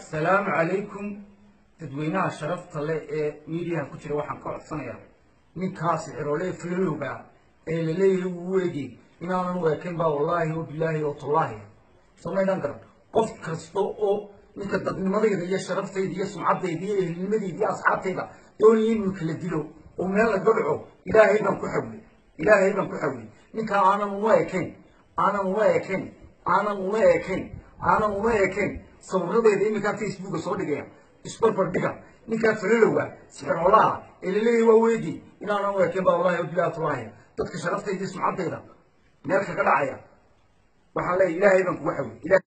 asalaamu calaykum dadweynaha sharafta leh ee miidiyaha ku jira waxaan ka codsanayaa ninkaasi ciroolee filolowga ee la leeyahay wuu eegay inaanan u eekayn baa wallaahi oo bilaahi oo tallaahi. Samaydhan garan qof kasta oo ninka dadnimadayda iyo sharaftayda iyo sumcaddayda iyo ehelnimadayda iyo asxaabtayda doonaya inuu kala dilo oo meel laga dhaco ilaahay baan ku xawlay ilaahay baan ku xawlay ninkaa aanan uma ekayn aanan uma ekayn aanan uma ekayn aanan uma ekayn sawiradeeda iminkaa facebooka soo dhigaya isbarbar dhiga ninkaa falolowga sixirolaha ee la leeyahay waa weegi inaanan u ekayn baa wallahi bilahi tallaahi dadka sharaftayda iyo sumcaddayda meel kaga dhacaya waxaan leeyahay ilaahay baan kugu xawlay